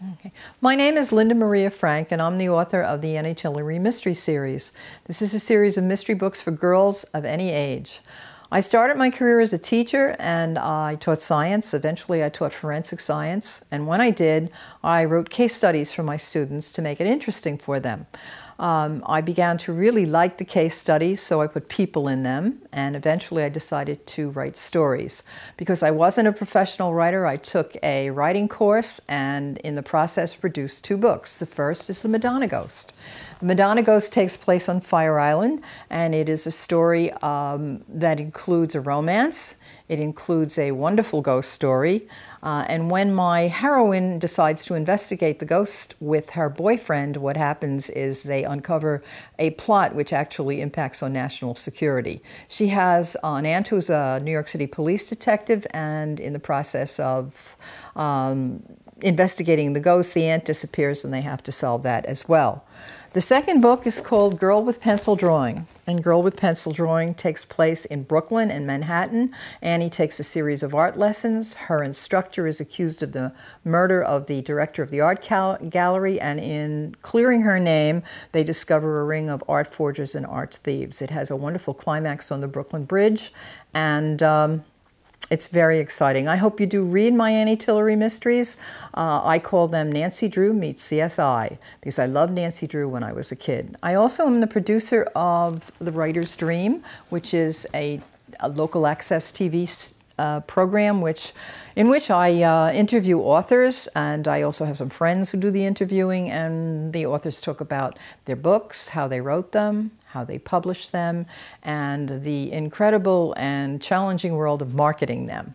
Okay. My name is Linda Maria Frank, and I'm the author of the Tillery Mystery Series. This is a series of mystery books for girls of any age. I started my career as a teacher and I taught science. Eventually, I taught forensic science. And when I did, I wrote case studies for my students to make it interesting for them. Um, I began to really like the case studies, so I put people in them, and eventually I decided to write stories. Because I wasn't a professional writer, I took a writing course and in the process produced two books. The first is The Madonna Ghost. The Madonna Ghost takes place on Fire Island, and it is a story um, that includes a romance, it includes a wonderful ghost story. Uh, and when my heroine decides to investigate the ghost with her boyfriend, what happens is they uncover a plot which actually impacts on national security. She has an aunt who's a New York City police detective, and in the process of um, investigating the ghost, the aunt disappears, and they have to solve that as well. The second book is called Girl with Pencil Drawing. And Girl with Pencil Drawing takes place in Brooklyn and Manhattan. Annie takes a series of art lessons. Her instructor is accused of the murder of the director of the art gallery, and in clearing her name, they discover a ring of art forgers and art thieves. It has a wonderful climax on the Brooklyn Bridge, and um, it's very exciting. I hope you do read my Annie Tillery mysteries. Uh, I call them Nancy Drew meets CSI because I loved Nancy Drew when I was a kid. I also am the producer of The Writer's Dream, which is a, a local access TV uh, program which, in which I uh, interview authors, and I also have some friends who do the interviewing, and the authors talk about their books, how they wrote them, how they published them, and the incredible and challenging world of marketing them.